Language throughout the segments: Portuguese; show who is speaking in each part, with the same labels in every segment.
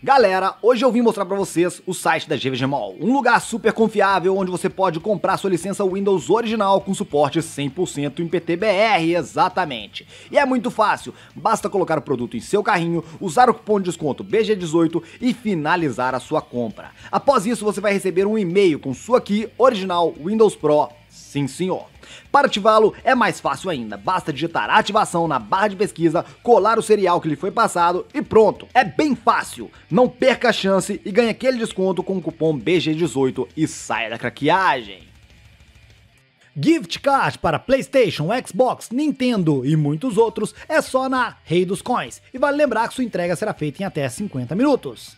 Speaker 1: Galera, hoje eu vim mostrar para vocês o site da GVG Mall, um lugar super confiável onde você pode comprar sua licença Windows original com suporte 100% em PTBR, exatamente. E é muito fácil, basta colocar o produto em seu carrinho, usar o cupom de desconto BG18 e finalizar a sua compra. Após isso, você vai receber um e-mail com sua key original Windows Pro, sim senhor. Para ativá-lo é mais fácil ainda, basta digitar ativação na barra de pesquisa, colar o serial que lhe foi passado e pronto. É bem fácil, não perca a chance e ganhe aquele desconto com o cupom BG18 e saia da craqueagem. Gift card para PlayStation, Xbox, Nintendo e muitos outros é só na Rei dos Coins. E vale lembrar que sua entrega será feita em até 50 minutos.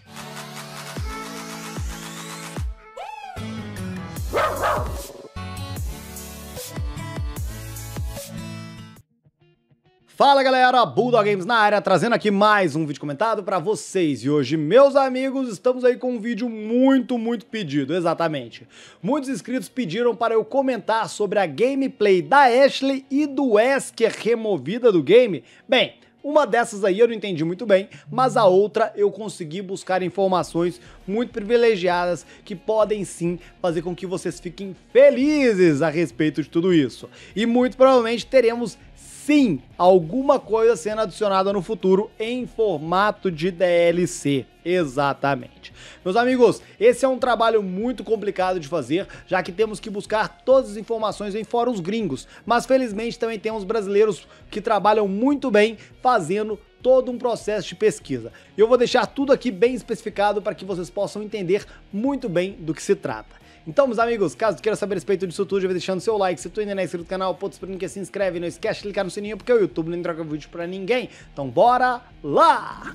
Speaker 1: Fala galera, Bulldog Games na área, trazendo aqui mais um vídeo comentado para vocês. E hoje, meus amigos, estamos aí com um vídeo muito, muito pedido, exatamente. Muitos inscritos pediram para eu comentar sobre a gameplay da Ashley e do Wesker removida do game. Bem, uma dessas aí eu não entendi muito bem, mas a outra eu consegui buscar informações muito privilegiadas que podem sim fazer com que vocês fiquem felizes a respeito de tudo isso. E muito provavelmente teremos sim alguma coisa sendo adicionada no futuro em formato de DLC. Exatamente. Meus amigos, esse é um trabalho muito complicado de fazer, já que temos que buscar todas as informações em fóruns gringos, mas felizmente também temos brasileiros que trabalham muito bem fazendo todo um processo de pesquisa. Eu vou deixar tudo aqui bem especificado para que vocês possam entender muito bem do que se trata. Então, meus amigos, caso queira saber a respeito disso tudo, já vai deixando seu like. Se tu ainda não é inscrito no canal, pô, que se inscreve. Não esquece de clicar no sininho, porque o YouTube não troca vídeo pra ninguém. Então, bora lá!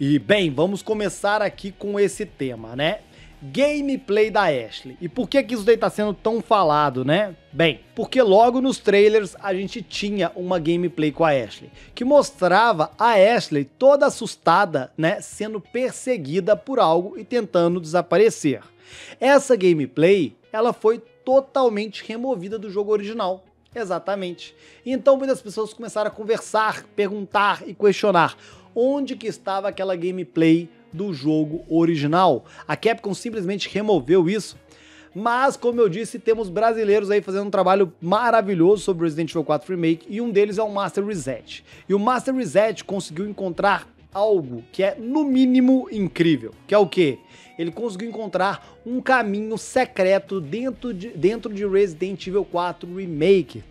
Speaker 1: E bem, vamos começar aqui com esse tema, né? Gameplay da Ashley. E por que que isso daí tá sendo tão falado, né? Bem, porque logo nos trailers a gente tinha uma gameplay com a Ashley, que mostrava a Ashley toda assustada, né, sendo perseguida por algo e tentando desaparecer. Essa gameplay, ela foi totalmente removida do jogo original. Exatamente. Então muitas pessoas começaram a conversar, perguntar e questionar onde que estava aquela gameplay do jogo original. A Capcom simplesmente removeu isso. Mas, como eu disse, temos brasileiros aí fazendo um trabalho maravilhoso sobre Resident Evil 4 Remake e um deles é o Master Reset. E o Master Reset conseguiu encontrar algo que é no mínimo incrível, que é o que? Ele conseguiu encontrar um caminho secreto dentro de, dentro de Resident Evil 4 Remake.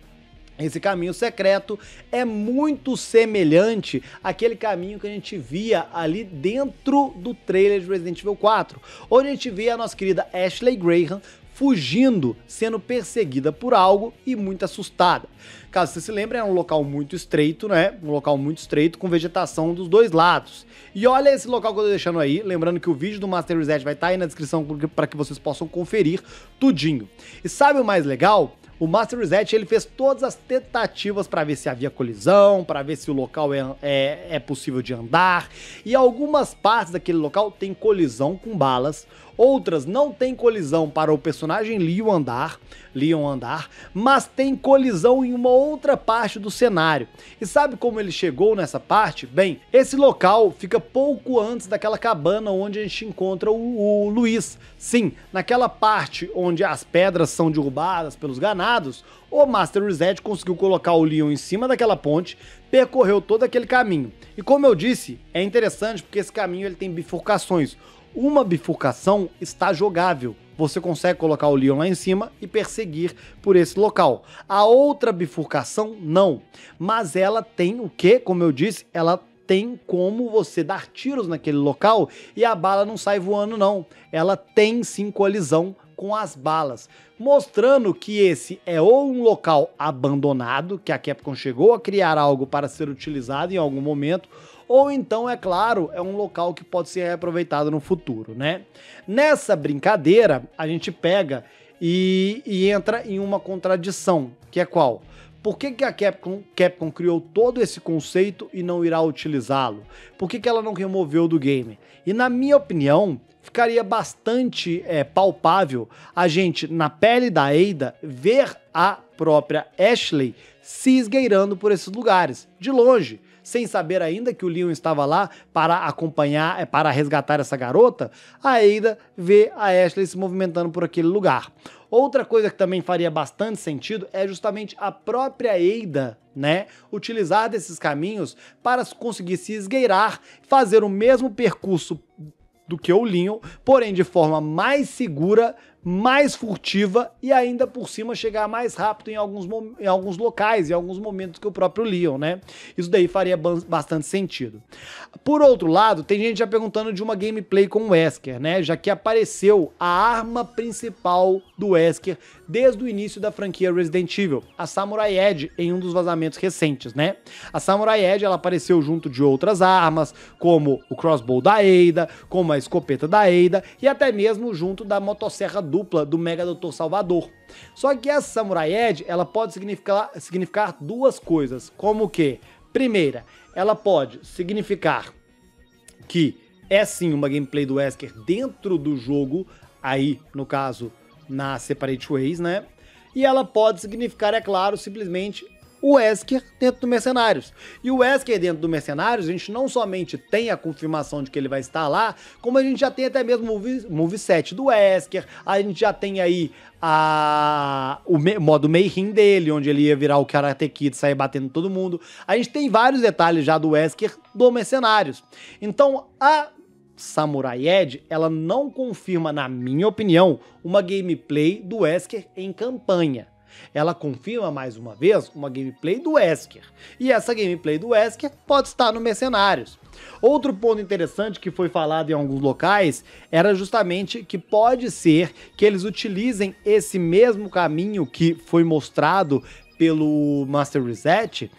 Speaker 1: Esse caminho secreto é muito semelhante àquele caminho que a gente via ali dentro do trailer de Resident Evil 4, onde a gente via a nossa querida Ashley Graham fugindo, sendo perseguida por algo e muito assustada. Caso você se lembre, é um local muito estreito, né? Um local muito estreito com vegetação dos dois lados. E olha esse local que eu tô deixando aí, lembrando que o vídeo do Master Reset vai estar tá aí na descrição para que vocês possam conferir tudinho. E sabe o mais legal? O Master Reset ele fez todas as tentativas para ver se havia colisão, para ver se o local é, é, é, possível de andar. E algumas partes daquele local tem colisão com balas, outras não tem colisão para o personagem Leon andar, Leon andar, mas tem colisão em uma outra parte do cenário. E sabe como ele chegou nessa parte? Bem, esse local fica pouco antes daquela cabana onde a gente encontra o, o Luiz. Sim, naquela parte onde as pedras são derrubadas pelos ganados, o Master Reset conseguiu colocar o Leon em cima daquela ponte, percorreu todo aquele caminho. E como eu disse, é interessante porque esse caminho ele tem bifurcações. Uma bifurcação está jogável. Você consegue colocar o Leon lá em cima e perseguir por esse local. A outra bifurcação, não. Mas ela tem o que? Como eu disse, ela tem como você dar tiros naquele local e a bala não sai voando, não. Ela tem sim colisão com as balas, mostrando que esse é ou um local abandonado, que a Capcom chegou a criar algo para ser utilizado em algum momento, ou então, é claro, é um local que pode ser reaproveitado no futuro, né? Nessa brincadeira, a gente pega e, e entra em uma contradição, que é qual? Por que, que a Capcom, Capcom criou todo esse conceito e não irá utilizá-lo? Por que, que ela não removeu do game? E na minha opinião, ficaria bastante é, palpável a gente, na pele da Ada, ver a própria Ashley se esgueirando por esses lugares, de longe sem saber ainda que o Leon estava lá para acompanhar, é, para resgatar essa garota, a Ada vê a Ashley se movimentando por aquele lugar. Outra coisa que também faria bastante sentido é justamente a própria Eida, né, utilizar desses caminhos para conseguir se esgueirar, fazer o mesmo percurso do que o Leon, porém de forma mais segura, mais furtiva e ainda por cima chegar mais rápido em alguns, em alguns locais, em alguns momentos que o próprio Leon, né? Isso daí faria bastante sentido. Por outro lado, tem gente já perguntando de uma gameplay com o Wesker, né? Já que apareceu a arma principal do Wesker desde o início da franquia Resident Evil, a Samurai Edge, em um dos vazamentos recentes, né? A Samurai Edge, ela apareceu junto de outras armas, como o crossbow da Ada, como a escopeta da Ada e até mesmo junto da motosserra dupla do Mega Doutor Salvador. Só que essa Samurai Edge, ela pode significar, significar duas coisas, como que, primeira, ela pode significar que é sim uma gameplay do Wesker dentro do jogo, aí, no caso, na Separate Ways, né? E ela pode significar, é claro, simplesmente o Wesker dentro do Mercenários. E o Wesker dentro do Mercenários, a gente não somente tem a confirmação de que ele vai estar lá, como a gente já tem até mesmo o movie, moveset do Wesker, a gente já tem aí a, o me, modo Mayhem dele, onde ele ia virar o Karate Kid, sair batendo todo mundo. A gente tem vários detalhes já do Wesker do Mercenários. Então, a Samurai Edge, ela não confirma, na minha opinião, uma gameplay do Wesker em campanha. Ela confirma mais uma vez uma gameplay do Wesker. E essa gameplay do Wesker pode estar no Mercenários. Outro ponto interessante que foi falado em alguns locais era justamente que pode ser que eles utilizem esse mesmo caminho que foi mostrado pelo Master Reset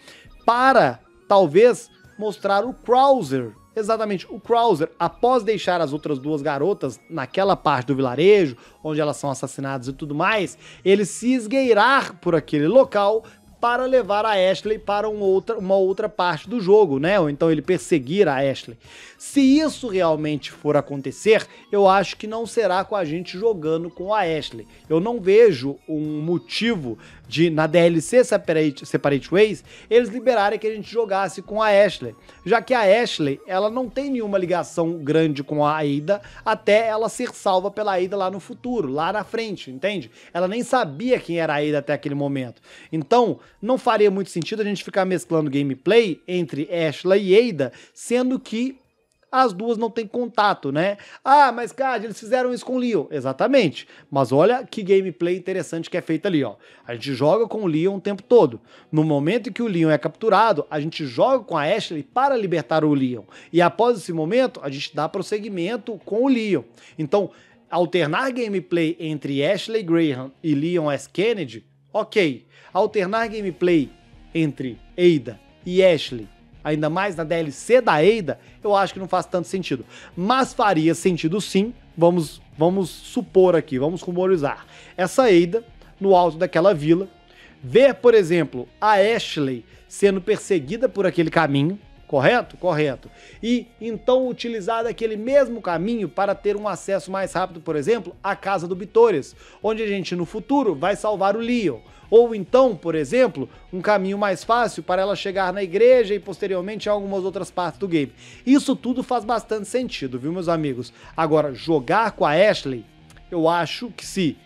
Speaker 1: para talvez mostrar o Krauser Exatamente, o Krauser, após deixar as outras duas garotas naquela parte do vilarejo, onde elas são assassinadas e tudo mais, ele se esgueirar por aquele local para levar a Ashley para um outra, uma outra parte do jogo, né? Ou então ele perseguir a Ashley. Se isso realmente for acontecer, eu acho que não será com a gente jogando com a Ashley. Eu não vejo um motivo de, na DLC Separate, Separate Ways, eles liberarem que a gente jogasse com a Ashley. Já que a Ashley, ela não tem nenhuma ligação grande com a Aida, até ela ser salva pela Aida lá no futuro, lá na frente, entende? Ela nem sabia quem era a Aida até aquele momento. Então, não faria muito sentido a gente ficar mesclando gameplay entre Ashley e Ada, sendo que as duas não têm contato, né? Ah, mas cara, eles fizeram isso com o Leon. Exatamente. Mas olha que gameplay interessante que é feito ali, ó. A gente joga com o Leon o tempo todo. No momento em que o Leon é capturado, a gente joga com a Ashley para libertar o Leon. E após esse momento, a gente dá prosseguimento com o Leon. Então, alternar gameplay entre Ashley Graham e Leon S. Kennedy, ok. Alternar gameplay entre Ada e Ashley ainda mais na DLC da Eida, eu acho que não faz tanto sentido. Mas faria sentido sim, vamos, vamos supor aqui, vamos rumorizar. Essa Eida, no alto daquela vila, ver, por exemplo, a Ashley sendo perseguida por aquele caminho, correto? Correto. E então utilizar aquele mesmo caminho para ter um acesso mais rápido, por exemplo, à casa do Bitores, onde a gente no futuro vai salvar o Leon. Ou então, por exemplo, um caminho mais fácil para ela chegar na igreja e posteriormente em algumas outras partes do game. Isso tudo faz bastante sentido, viu, meus amigos? Agora, jogar com a Ashley, eu acho que se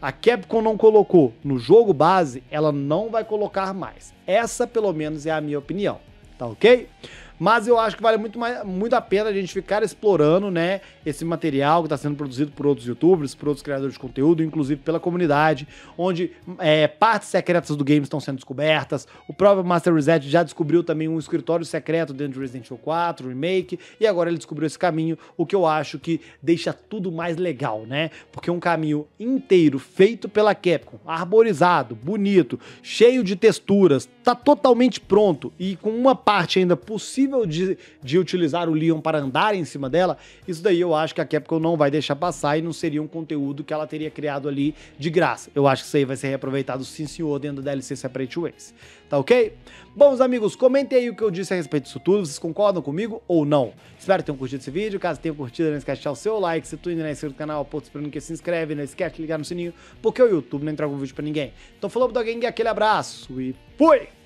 Speaker 1: a Capcom não colocou no jogo base, ela não vai colocar mais. Essa, pelo menos, é a minha opinião. Tá ok? Mas eu acho que vale muito, mais, muito a pena a gente ficar explorando, né, esse material que está sendo produzido por outros youtubers, por outros criadores de conteúdo, inclusive pela comunidade, onde é, partes secretas do game estão sendo descobertas. O próprio Master Reset já descobriu também um escritório secreto dentro de Resident Evil 4, Remake, e agora ele descobriu esse caminho, o que eu acho que deixa tudo mais legal, né? Porque um caminho inteiro feito pela Capcom, arborizado, bonito, cheio de texturas, tá totalmente pronto e com uma parte ainda possível possível de, de utilizar o Leon para andar em cima dela, isso daí eu acho que a Capcom não vai deixar passar e não seria um conteúdo que ela teria criado ali de graça. Eu acho que isso aí vai ser reaproveitado sim senhor dentro do DLC Separate Ways. Tá ok? Bons amigos, comentem aí o que eu disse a respeito disso tudo, vocês concordam comigo ou não? Espero que tenham curtido esse vídeo, caso tenham curtido, não esquece de deixar o seu like, se tu ainda não é inscrito no canal, aponta esperando que se inscreve, não esquece de ligar no sininho, porque o YouTube não entrega um vídeo pra ninguém. Então falou do alguém, aquele abraço e fui!